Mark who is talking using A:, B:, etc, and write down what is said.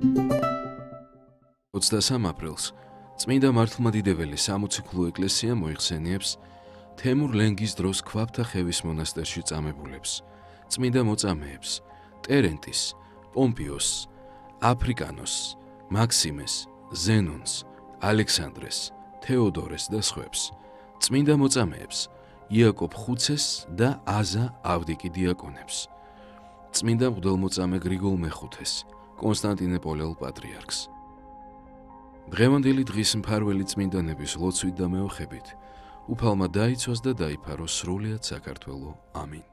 A: 23 აპრილს წმინდა მართლმადიდებელი სამოციქულო ეკლესია მოიხსენიებს თემურ ლენგის დროს ქვაბთა ხევის მონასტერში წამებულებს, წმინდა მოწამეებს, ტერენტის, პომპიოს, აფრიკანოს, მაქსიმეს, ზენონს, ალექსანდრეს, თეოდორეს და სხვებს, წმინდა მოწამეებს, იაკობ ხუცეს და აზა ავდიკი დიაკონებს, წმინდა მღვდელმოწამე გრიგოლ მეხუთეს, კონსტანტინოპოლელ პატრიარქს. დღევანდელი დღის მფარველი წმინდანების ლოცვით და მეოხებით უფალმა დაიცვას და დაიფაროს სრულიად საქართველო. ამინ.